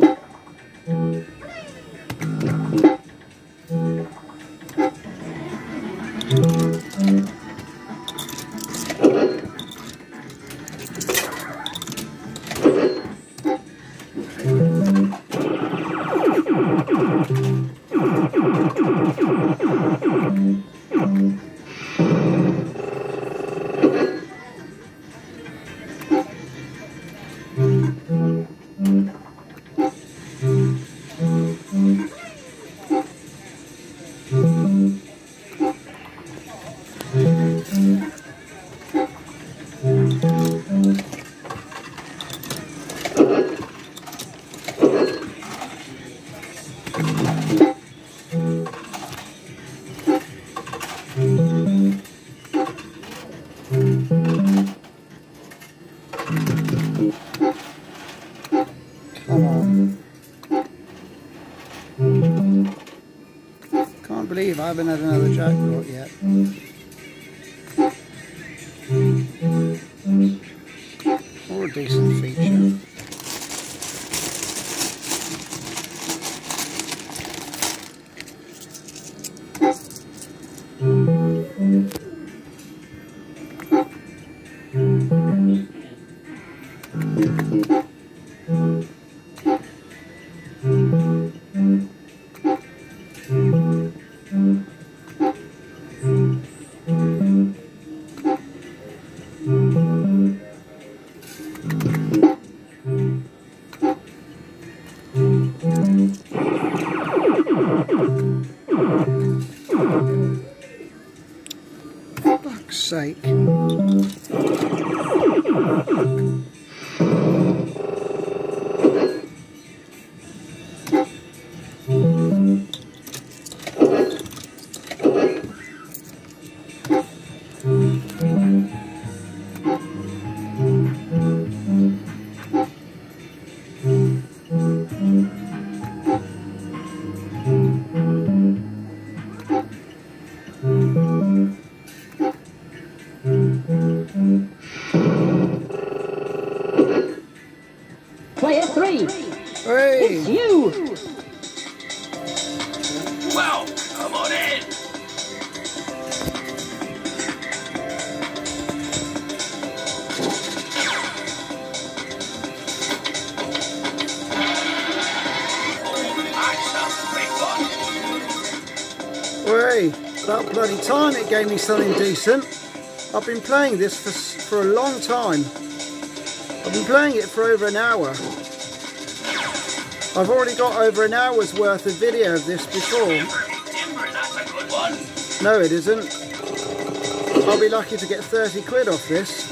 Come on. Believe I haven't had another jackpot yet. Or a decent feature. fuck's sake. Hey! About bloody time it gave me something decent. I've been playing this for, for a long time. I've been playing it for over an hour. I've already got over an hour's worth of video of this before. No, it isn't. I'll be lucky to get 30 quid off this.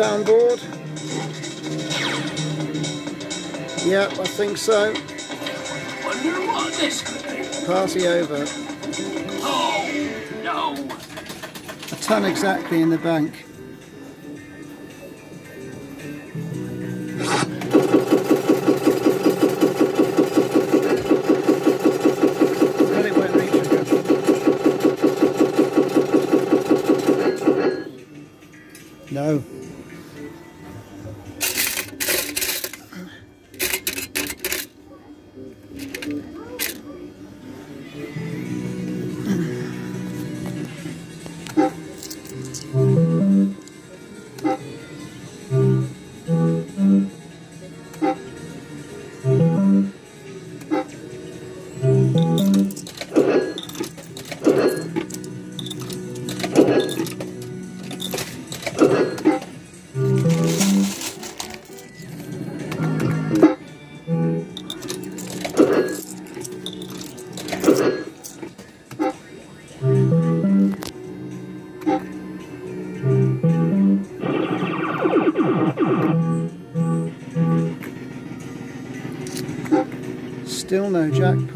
£50 board. Yep, I think so. Wonder what this could be. Party over. Oh, no. A ton exactly in the bank. Still no jackpot.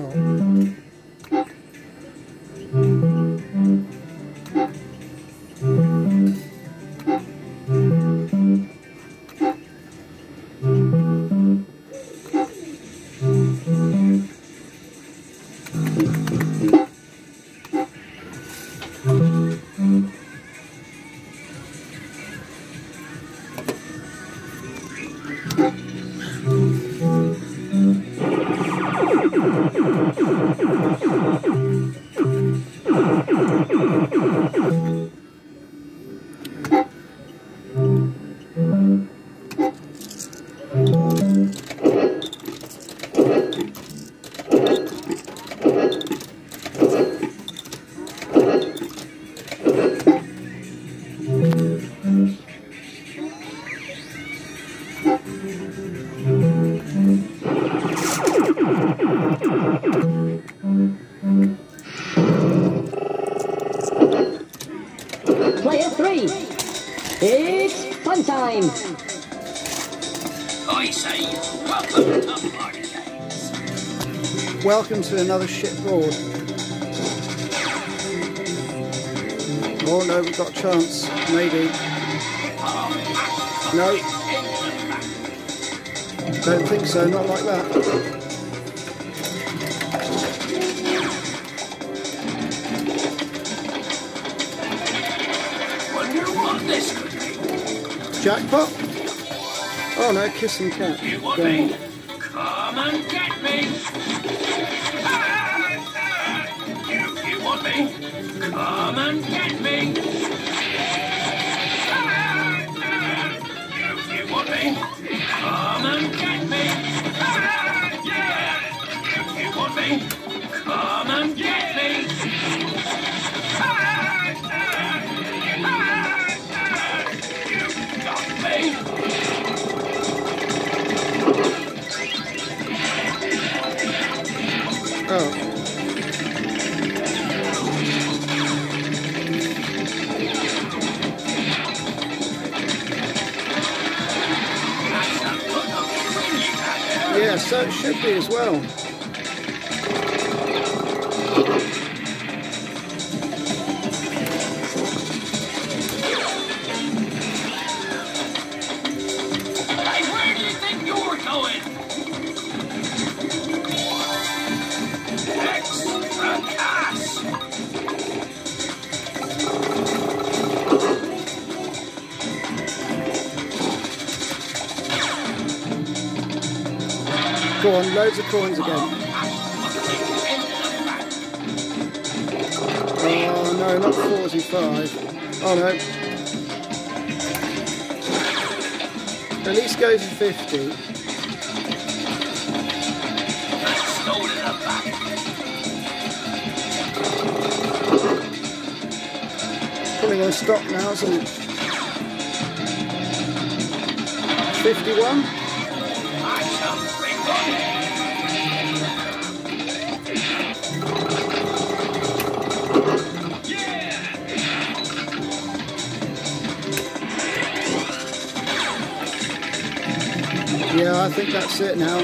Welcome to another shit board. Oh no, we've got a chance. Maybe. No, don't think so. Not like that. Wonder what this could be. Jackpot? Oh no, kiss and cat. You want me? Come and get me. Come and get me. You, you want me? As well. Loads of coins again. Oh no, not 45. Oh no. At least go to 50. Stole it. Probably going to stop now, isn't it? 51? I think that's it now.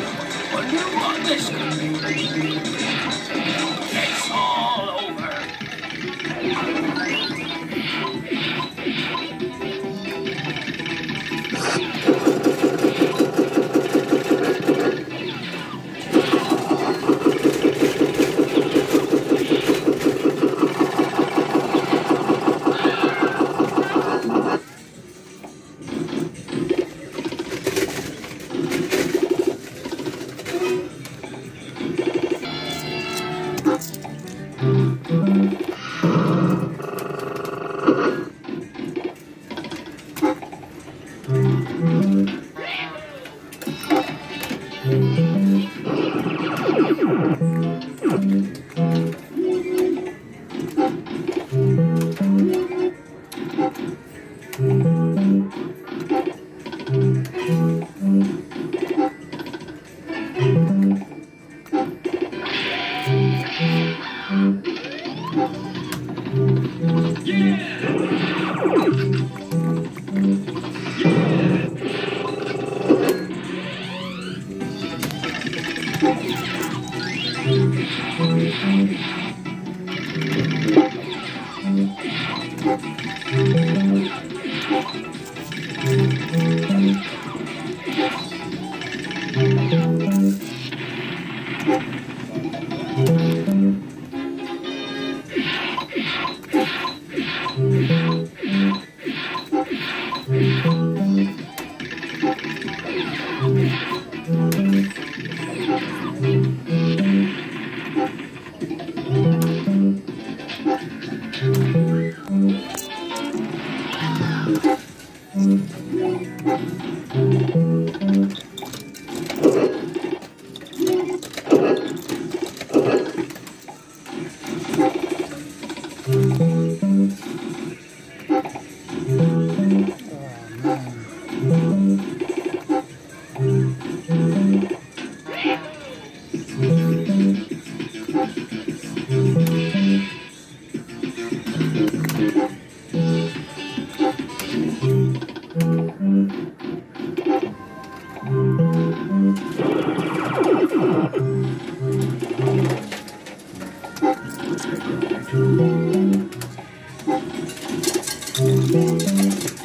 Yeah!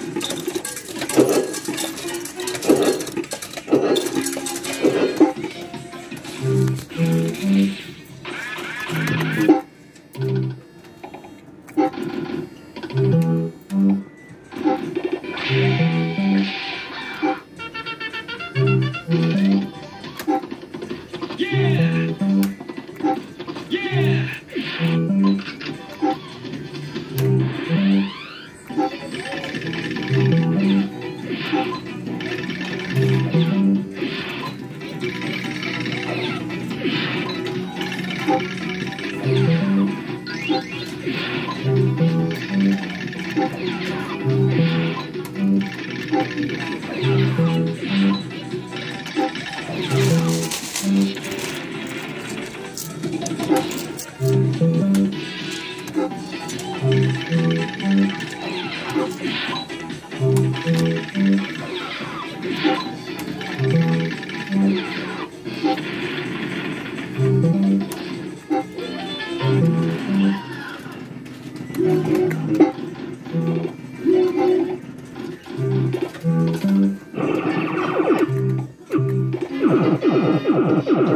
I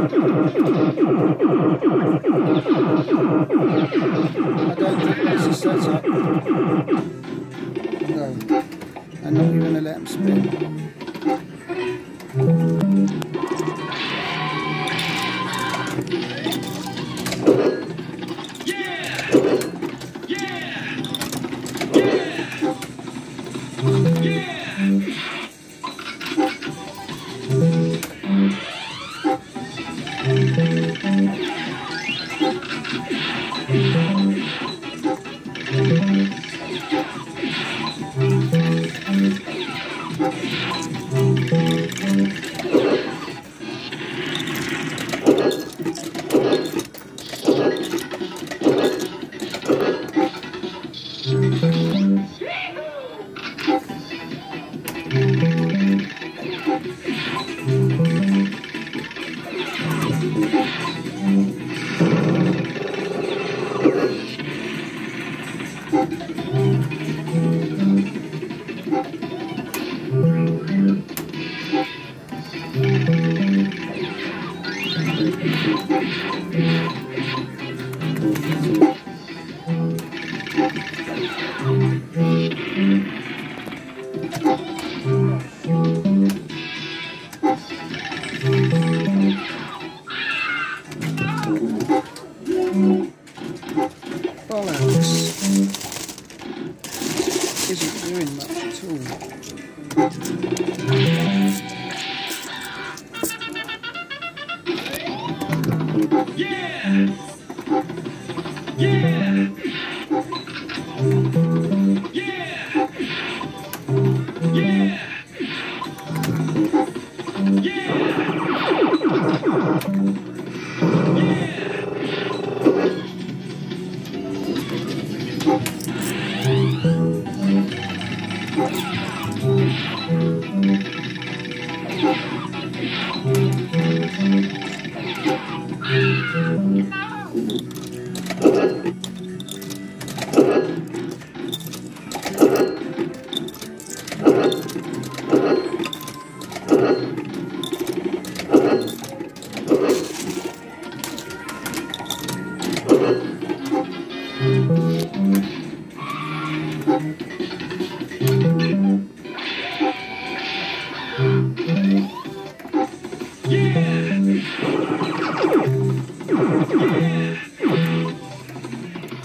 don't think that's a setup.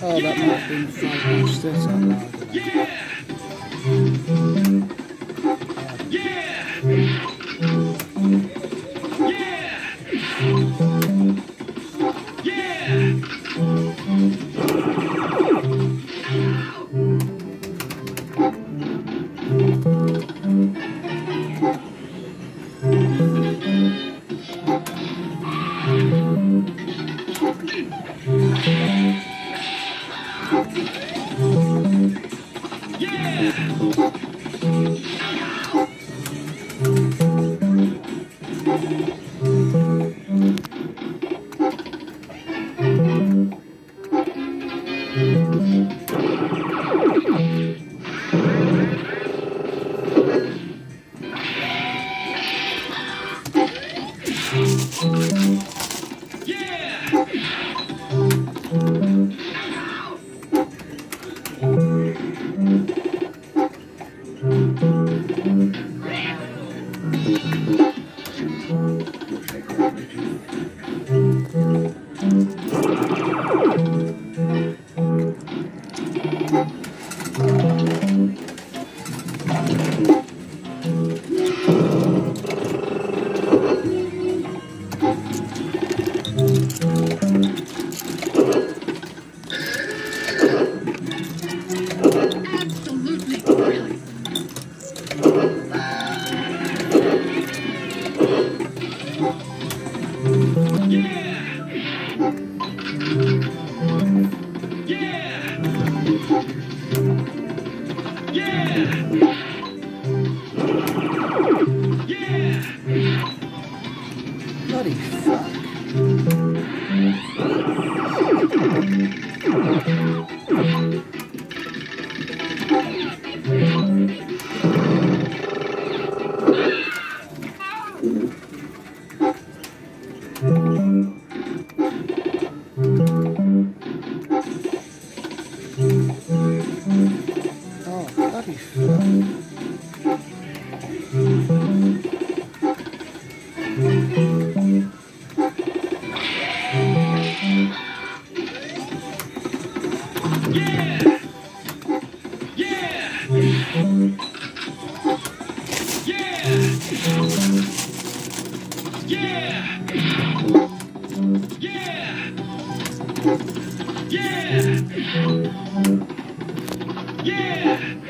Oh, that might have been five minutes, that's not loud. Yeah!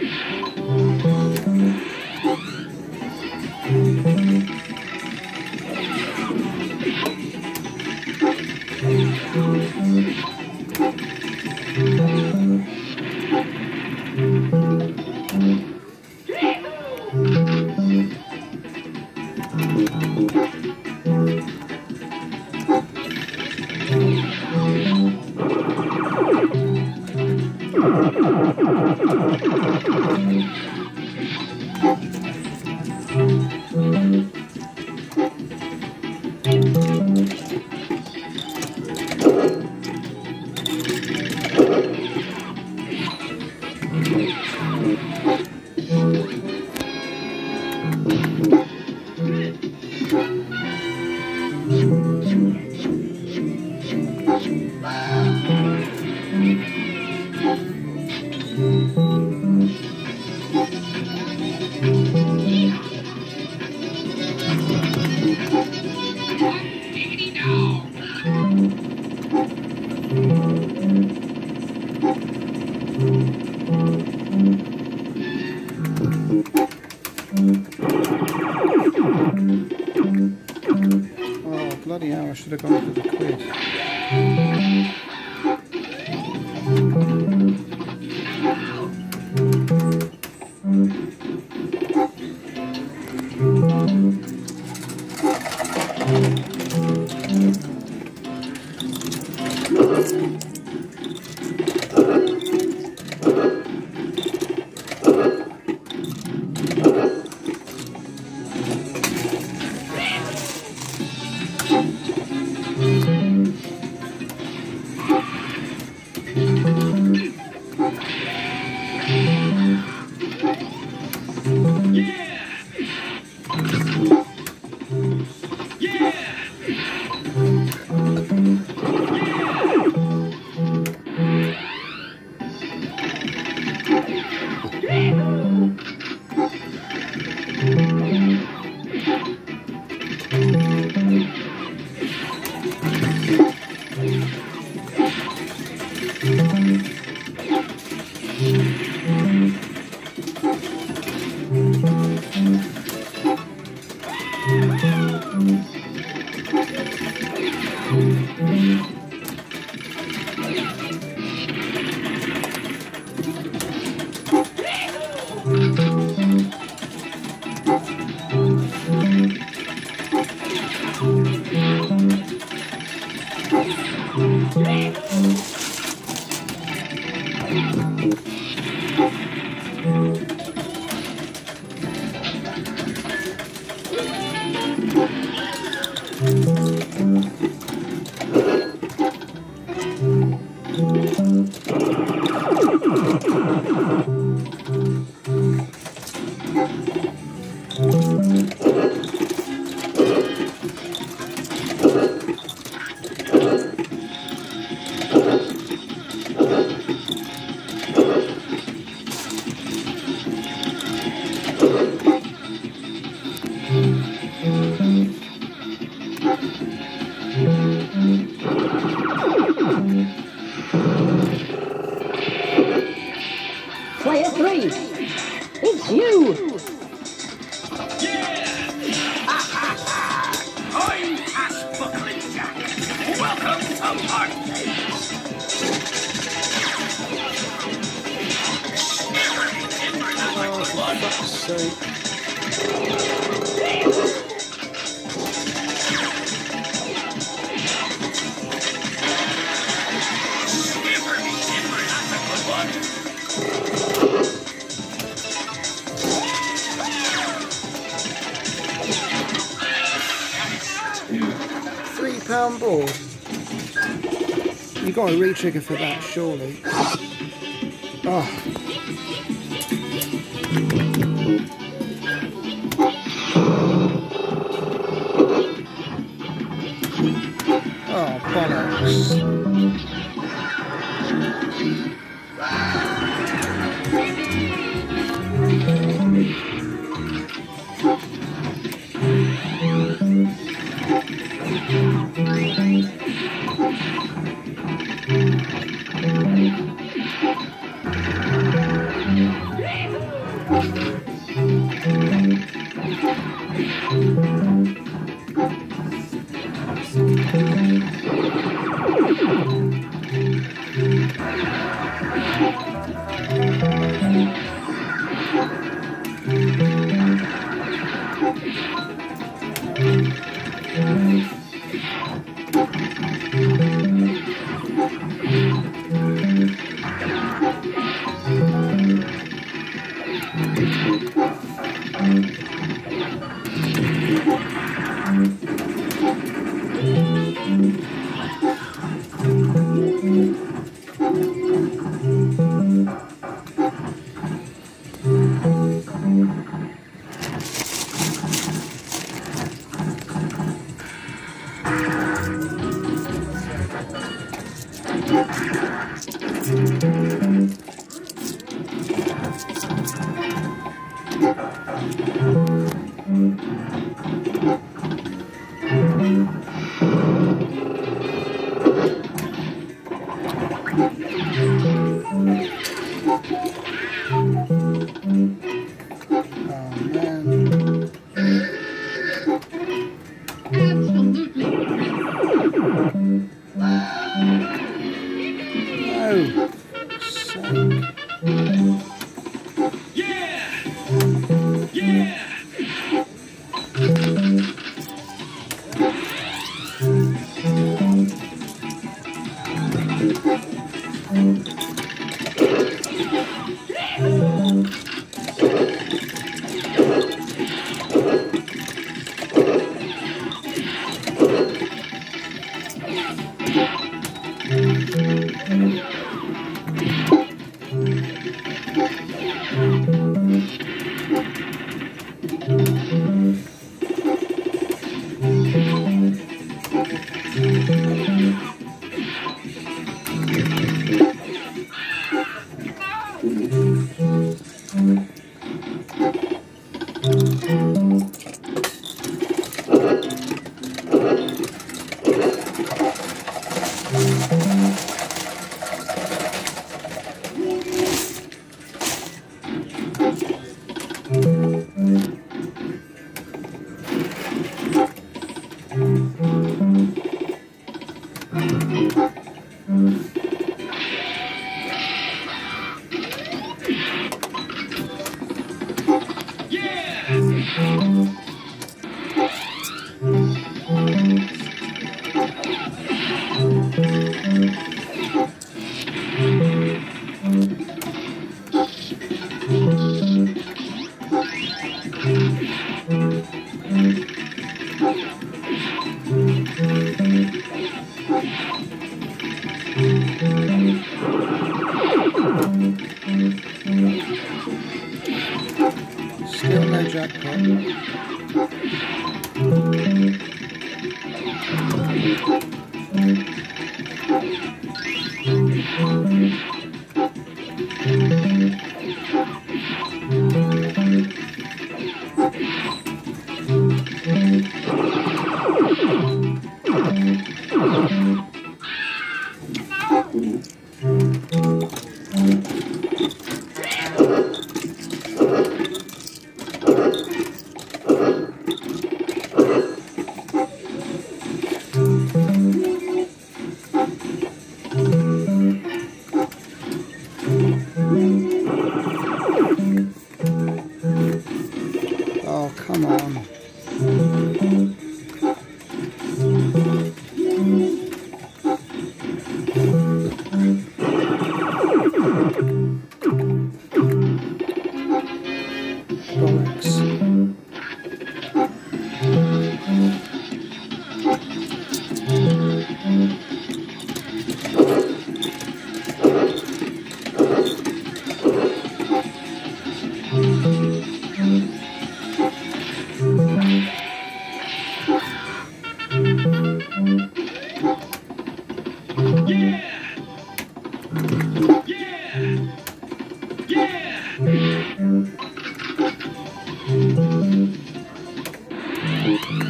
Bloody hell, I should have gone Three pound ball. You've got a re-trigger for that, surely. Oh.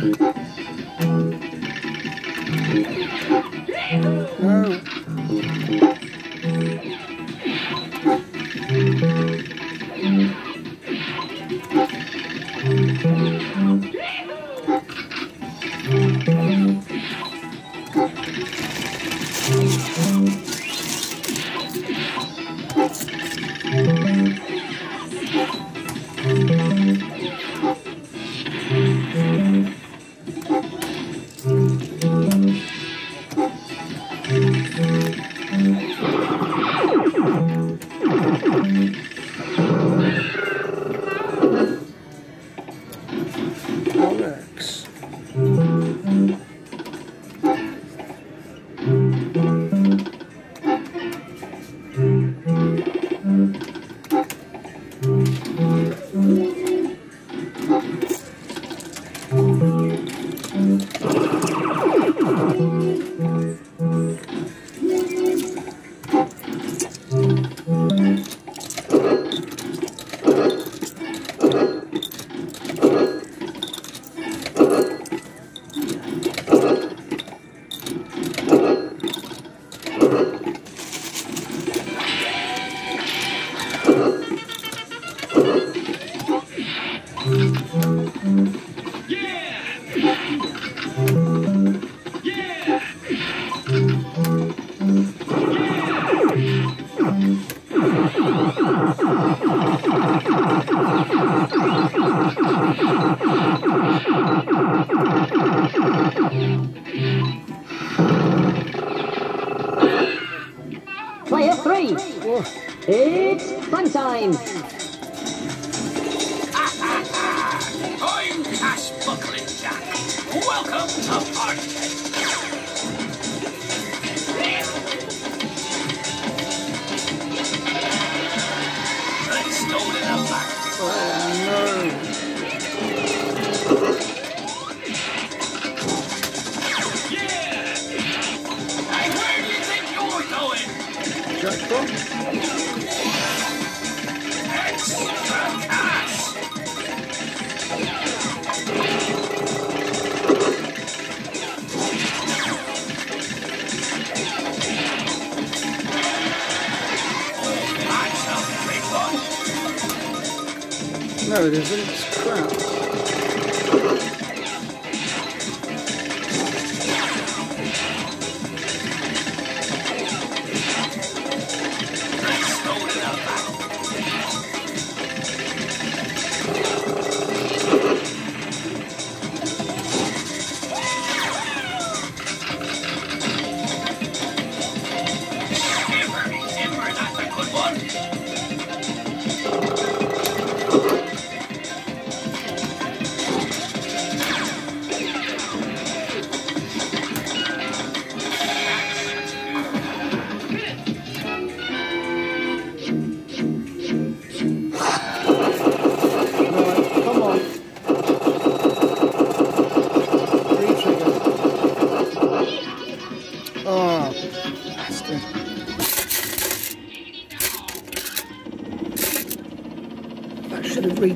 No.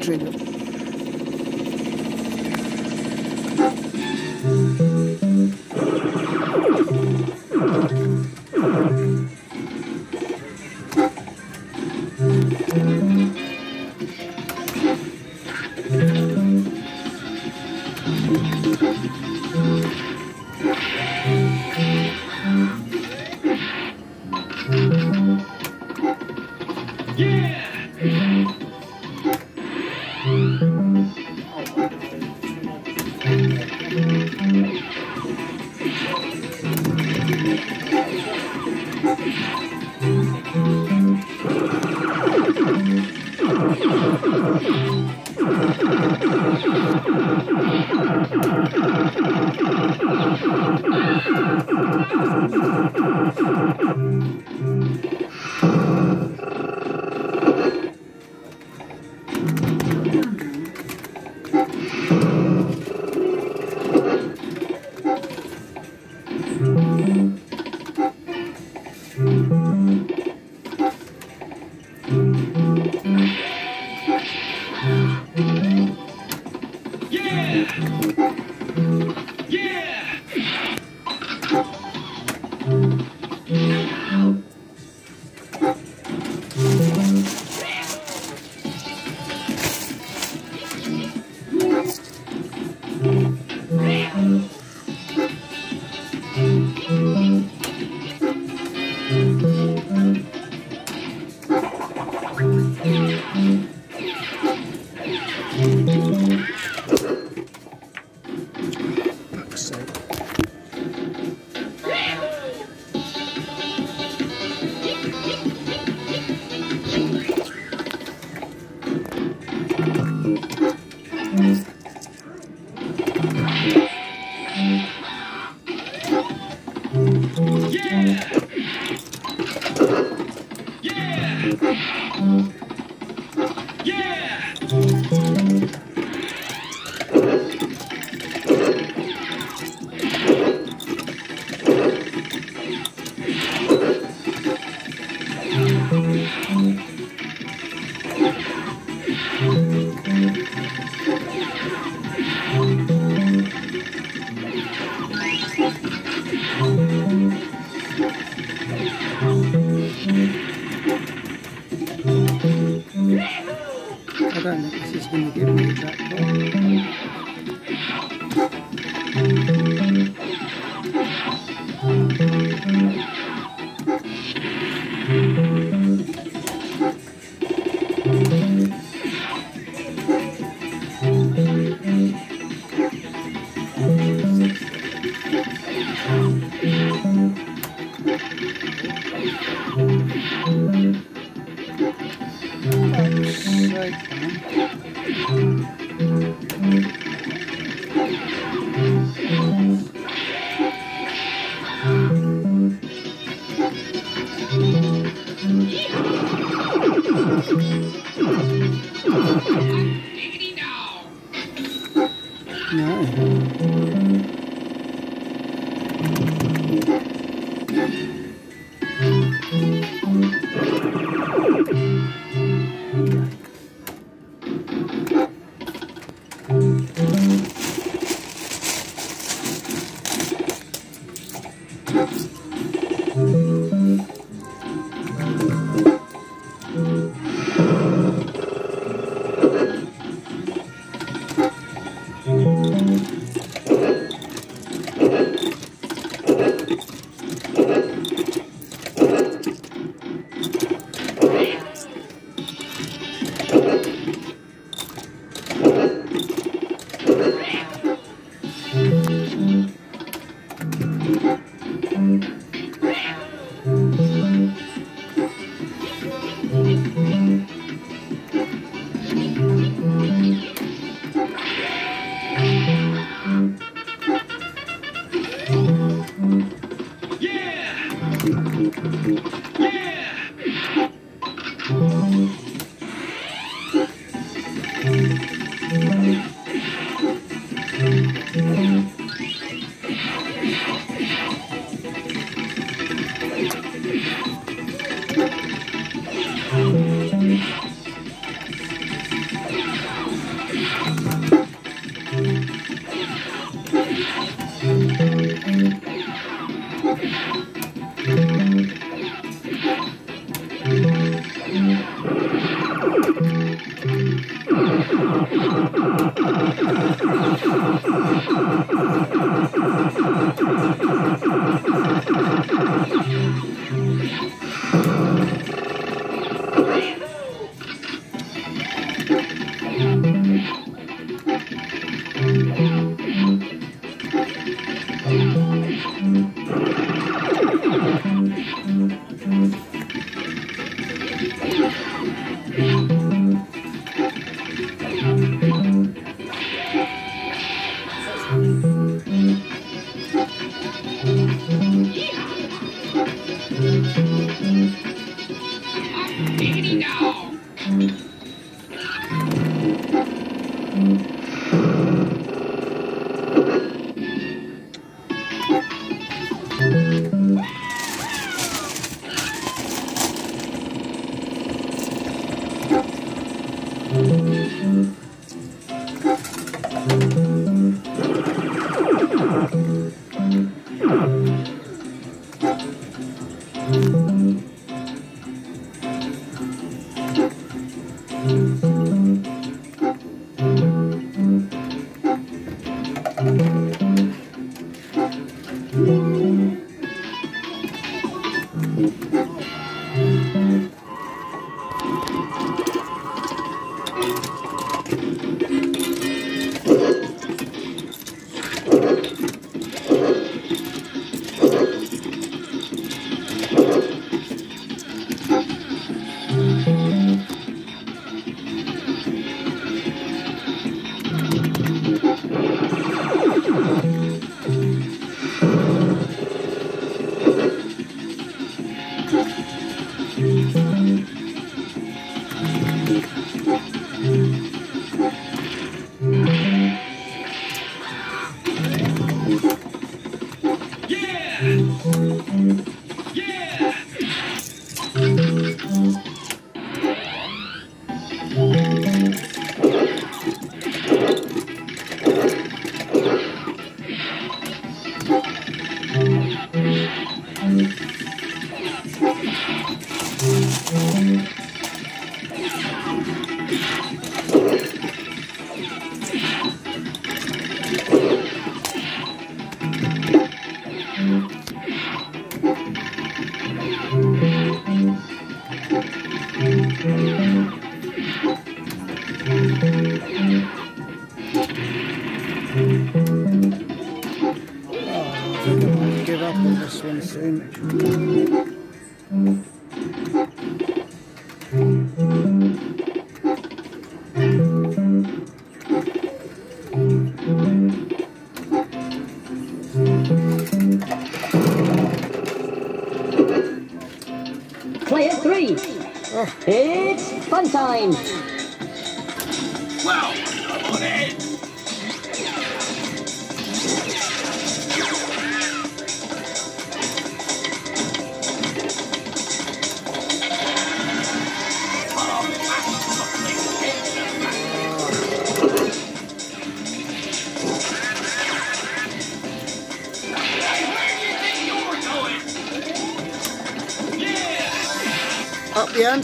положению.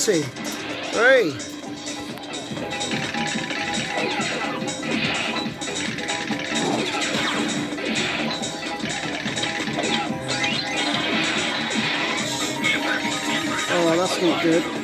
Ante. Three. Oh, that's not good.